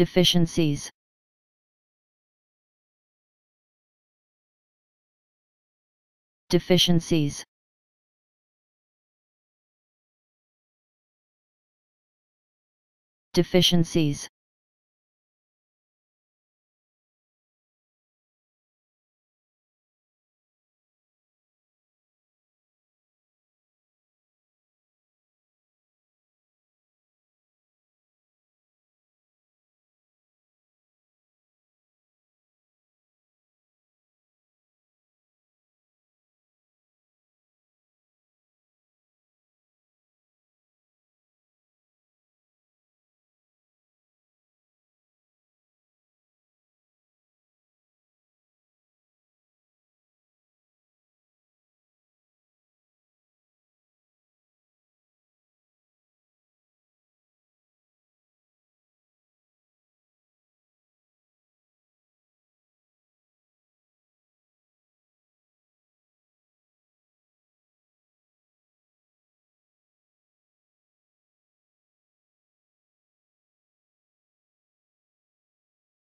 deficiencies. Deficiencies. Deficiencies.